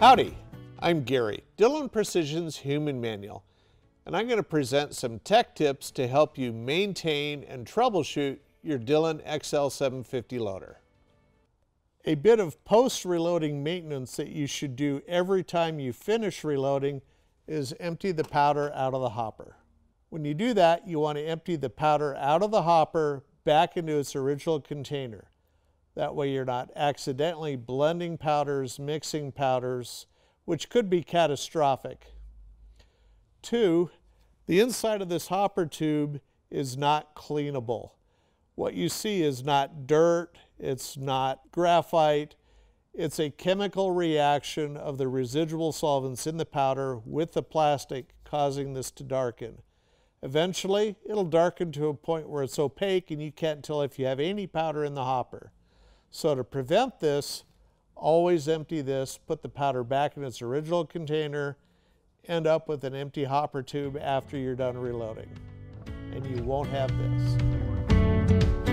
Howdy, I'm Gary, Dillon Precision's Human Manual, and I'm going to present some tech tips to help you maintain and troubleshoot your Dillon XL750 loader. A bit of post-reloading maintenance that you should do every time you finish reloading is empty the powder out of the hopper. When you do that, you want to empty the powder out of the hopper back into its original container. That way you're not accidentally blending powders, mixing powders, which could be catastrophic. Two, the inside of this hopper tube is not cleanable. What you see is not dirt, it's not graphite, it's a chemical reaction of the residual solvents in the powder with the plastic causing this to darken. Eventually, it'll darken to a point where it's opaque and you can't tell if you have any powder in the hopper. So to prevent this, always empty this, put the powder back in its original container, end up with an empty hopper tube after you're done reloading. And you won't have this.